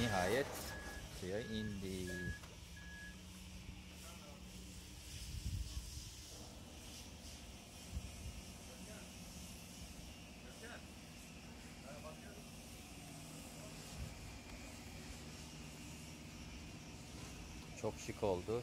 nihayet suya indi. Çok şık oldu.